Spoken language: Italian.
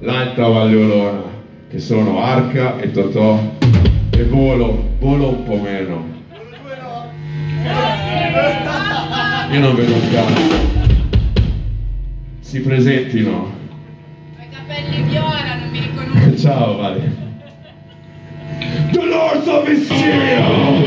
l'Alta Valleolona, che sono Arca e Totò e Volo, Volo un po' meno. Io non vedo un cazzo. Si presentino. I capelli viola, non mi riconosco. Ciao, Vale. The Lords of Mysterio!